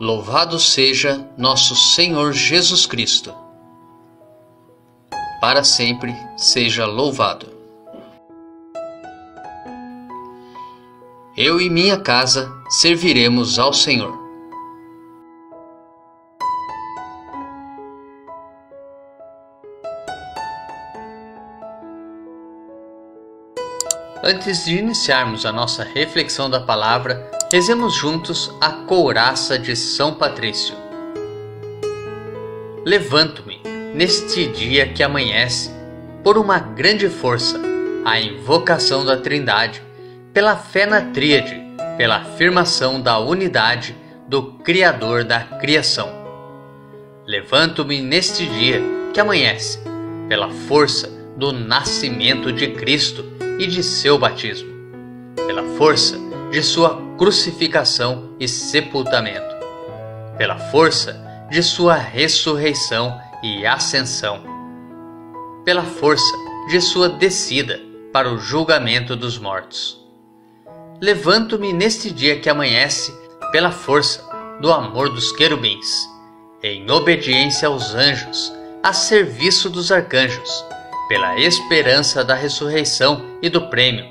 Louvado seja nosso Senhor Jesus Cristo. Para sempre seja louvado. Eu e minha casa serviremos ao Senhor. Antes de iniciarmos a nossa reflexão da palavra, rezemos juntos a couraça de São Patrício. Levanto-me neste dia que amanhece, por uma grande força, a invocação da Trindade, pela fé na Tríade, pela afirmação da unidade do Criador da criação. Levanto-me neste dia que amanhece, pela força do nascimento de Cristo e de seu batismo, pela força de sua crucificação e sepultamento, pela força de sua ressurreição e ascensão, pela força de sua descida para o julgamento dos mortos. Levanto-me neste dia que amanhece pela força do amor dos querubins, em obediência aos anjos, a serviço dos arcanjos pela esperança da ressurreição e do prêmio,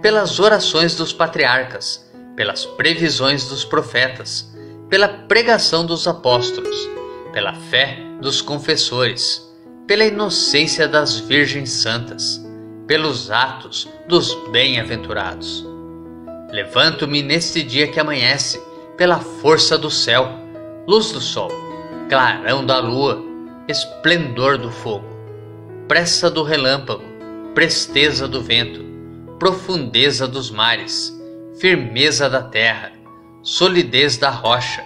pelas orações dos patriarcas, pelas previsões dos profetas, pela pregação dos apóstolos, pela fé dos confessores, pela inocência das virgens santas, pelos atos dos bem-aventurados. Levanto-me neste dia que amanhece, pela força do céu, luz do sol, clarão da lua, esplendor do fogo pressa do relâmpago, presteza do vento, profundeza dos mares, firmeza da terra, solidez da rocha.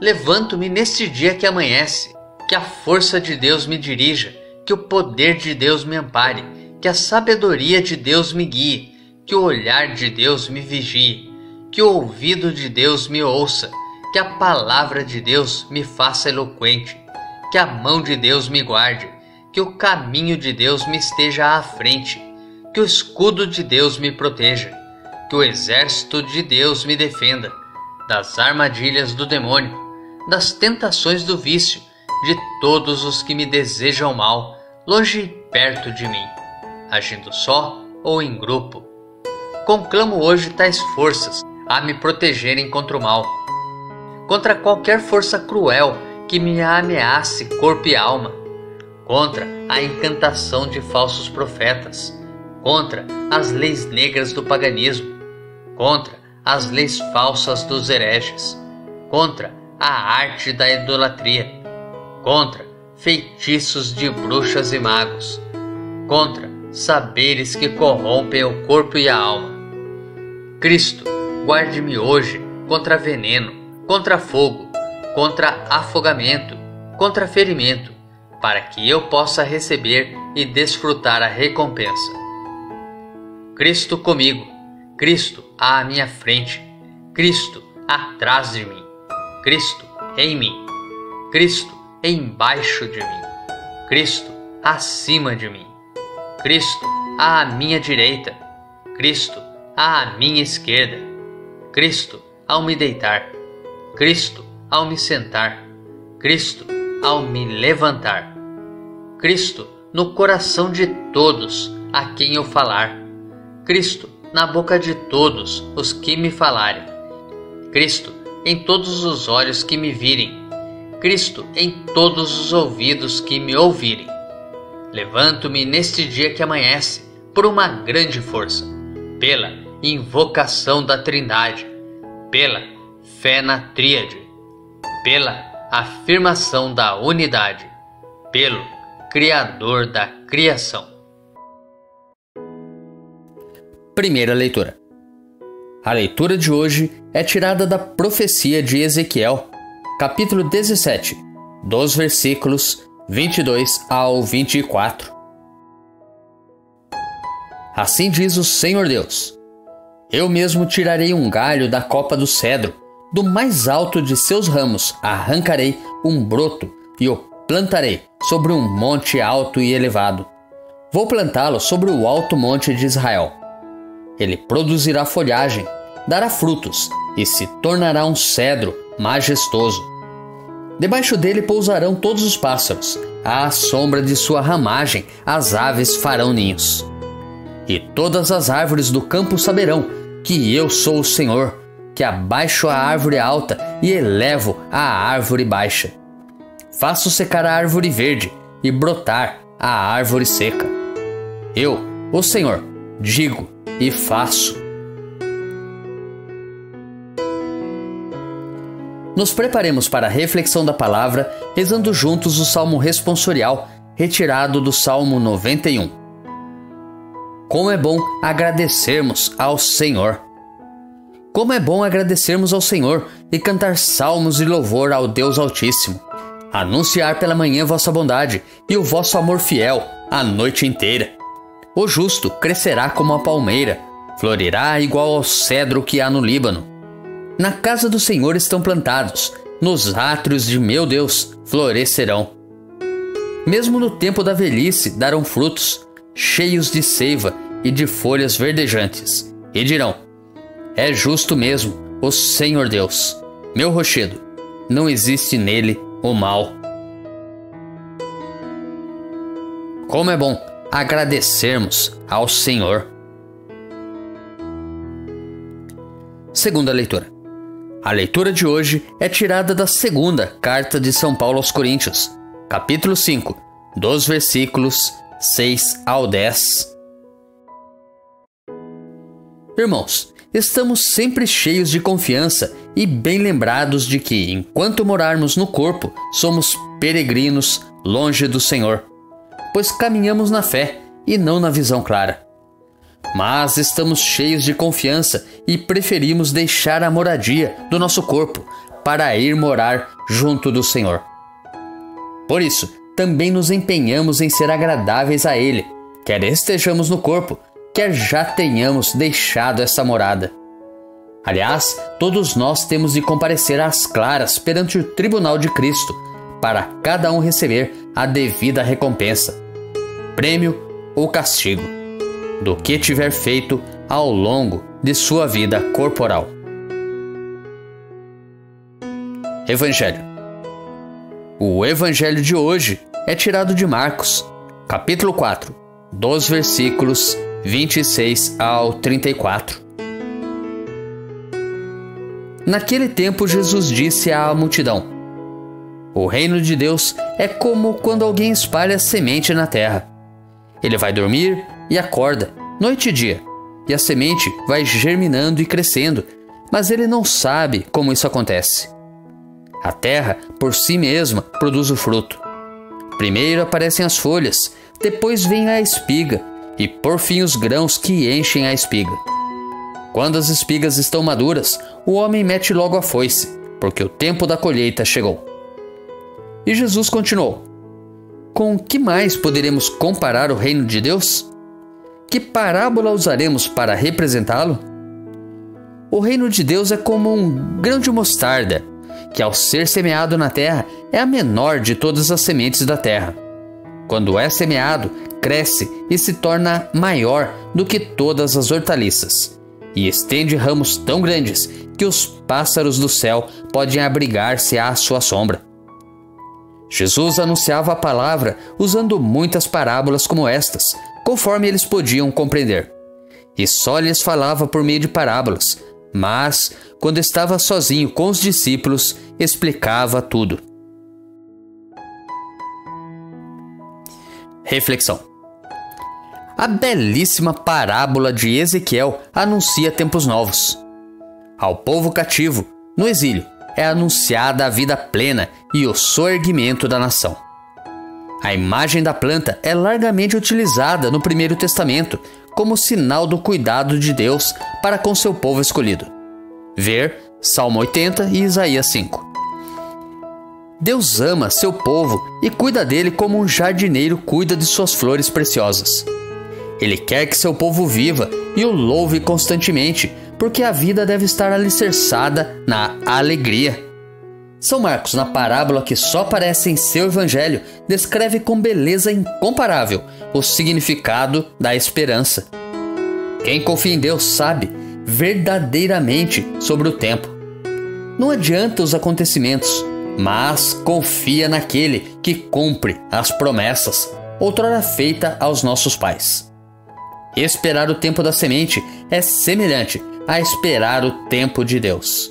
Levanto-me neste dia que amanhece, que a força de Deus me dirija, que o poder de Deus me ampare, que a sabedoria de Deus me guie, que o olhar de Deus me vigie, que o ouvido de Deus me ouça, que a palavra de Deus me faça eloquente, que a mão de Deus me guarde, que o caminho de Deus me esteja à frente, que o escudo de Deus me proteja, que o exército de Deus me defenda das armadilhas do demônio, das tentações do vício, de todos os que me desejam mal, longe e perto de mim, agindo só ou em grupo. Conclamo hoje tais forças a me protegerem contra o mal, contra qualquer força cruel que me ameace corpo e alma contra a encantação de falsos profetas, contra as leis negras do paganismo, contra as leis falsas dos hereges, contra a arte da idolatria, contra feitiços de bruxas e magos, contra saberes que corrompem o corpo e a alma. Cristo, guarde-me hoje contra veneno, contra fogo, contra afogamento, contra ferimento, para que eu possa receber e desfrutar a recompensa. Cristo comigo, Cristo à minha frente, Cristo atrás de mim, Cristo em mim, Cristo embaixo de mim, Cristo acima de mim, Cristo à minha direita, Cristo à minha esquerda, Cristo ao me deitar, Cristo ao me sentar, Cristo ao me levantar. Cristo no coração de todos a quem eu falar. Cristo na boca de todos os que me falarem. Cristo em todos os olhos que me virem. Cristo em todos os ouvidos que me ouvirem. Levanto-me neste dia que amanhece por uma grande força, pela invocação da Trindade, pela fé na Tríade, pela afirmação da unidade pelo Criador da criação. Primeira leitura. A leitura de hoje é tirada da profecia de Ezequiel, capítulo 17, dos versículos 22 ao 24. Assim diz o Senhor Deus: Eu mesmo tirarei um galho da copa do cedro do mais alto de seus ramos arrancarei um broto e o plantarei sobre um monte alto e elevado. Vou plantá-lo sobre o alto monte de Israel. Ele produzirá folhagem, dará frutos e se tornará um cedro majestoso. Debaixo dele pousarão todos os pássaros, à sombra de sua ramagem as aves farão ninhos. E todas as árvores do campo saberão que eu sou o Senhor, que abaixo a árvore alta e elevo a árvore baixa. Faço secar a árvore verde e brotar a árvore seca. Eu, o Senhor, digo e faço. Nos preparemos para a reflexão da palavra, rezando juntos o salmo responsorial, retirado do Salmo 91. Como é bom agradecermos ao Senhor. Como é bom agradecermos ao Senhor e cantar salmos de louvor ao Deus Altíssimo. Anunciar pela manhã vossa bondade e o vosso amor fiel a noite inteira. O justo crescerá como a palmeira, florirá igual ao cedro que há no Líbano na casa do Senhor estão plantados, nos átrios de meu Deus florescerão. Mesmo no tempo da velhice darão frutos, cheios de seiva e de folhas verdejantes, e dirão: É justo mesmo, o Senhor Deus, meu rochedo, não existe nele o mal. Como é bom agradecermos ao Senhor. Segunda leitura. A leitura de hoje é tirada da segunda carta de São Paulo aos Coríntios, capítulo 5, dos versículos 6 ao 10. Irmãos, estamos sempre cheios de confiança e bem lembrados de que, enquanto morarmos no corpo, somos peregrinos longe do Senhor, pois caminhamos na fé e não na visão clara mas estamos cheios de confiança e preferimos deixar a moradia do nosso corpo para ir morar junto do Senhor. Por isso, também nos empenhamos em ser agradáveis a Ele, quer estejamos no corpo, quer já tenhamos deixado essa morada. Aliás, todos nós temos de comparecer às claras perante o tribunal de Cristo, para cada um receber a devida recompensa, prêmio ou castigo do que tiver feito ao longo de sua vida corporal. Evangelho O Evangelho de hoje é tirado de Marcos, capítulo 4, dos versículos 26 ao 34. Naquele tempo, Jesus disse à multidão: O reino de Deus é como quando alguém espalha semente na terra. Ele vai dormir e acorda, noite e dia, e a semente vai germinando e crescendo, mas ele não sabe como isso acontece. A terra, por si mesma, produz o fruto. Primeiro aparecem as folhas, depois vem a espiga e por fim os grãos que enchem a espiga. Quando as espigas estão maduras, o homem mete logo a foice, porque o tempo da colheita chegou. E Jesus continuou: Com que mais poderemos comparar o reino de Deus? Que parábola usaremos para representá-lo? O reino de Deus é como um grão de mostarda, que ao ser semeado na terra é a menor de todas as sementes da terra. Quando é semeado, cresce e se torna maior do que todas as hortaliças, e estende ramos tão grandes que os pássaros do céu podem abrigar-se à sua sombra. Jesus anunciava a palavra usando muitas parábolas como estas, conforme eles podiam compreender. E só lhes falava por meio de parábolas, mas, quando estava sozinho com os discípulos, explicava tudo. Reflexão: A belíssima parábola de Ezequiel anuncia tempos novos. Ao povo cativo, no exílio, é anunciada a vida plena e o soerguimento da nação. A imagem da planta é largamente utilizada no Primeiro Testamento como sinal do cuidado de Deus para com seu povo escolhido. Ver Salmo 80 e Isaías 5. Deus ama seu povo e cuida dele como um jardineiro cuida de suas flores preciosas. Ele quer que seu povo viva e o louve constantemente, porque a vida deve estar alicerçada na alegria. São Marcos, na parábola que só aparece em seu evangelho, descreve com beleza incomparável o significado da esperança. Quem confia em Deus sabe verdadeiramente sobre o tempo. Não adianta os acontecimentos, mas confia naquele que cumpre as promessas outrora feita aos nossos pais. Esperar o tempo da semente é semelhante a esperar o tempo de Deus.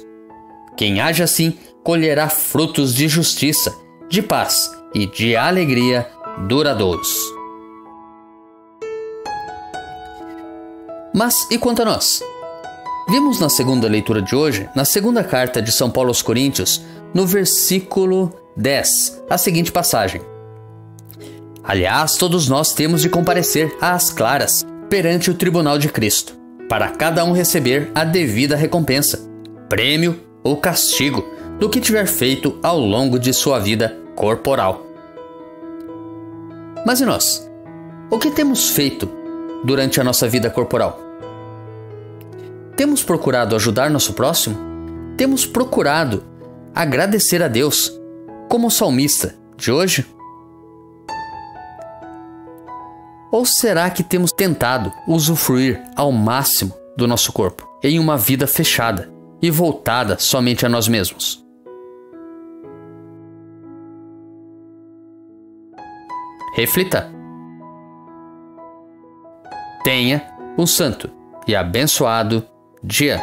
Quem age assim colherá frutos de justiça, de paz e de alegria duradouros. Mas e quanto a nós? Vimos na segunda leitura de hoje, na segunda carta de São Paulo aos Coríntios, no versículo 10, a seguinte passagem: Aliás, todos nós temos de comparecer às claras perante o tribunal de Cristo, para cada um receber a devida recompensa, prêmio ou castigo do que tiver feito ao longo de sua vida corporal. Mas e nós? O que temos feito durante a nossa vida corporal? Temos procurado ajudar nosso próximo? Temos procurado agradecer a Deus, como o salmista de hoje? Ou será que temos tentado usufruir ao máximo do nosso corpo em uma vida fechada e voltada somente a nós mesmos? Reflita. Tenha um santo e abençoado dia.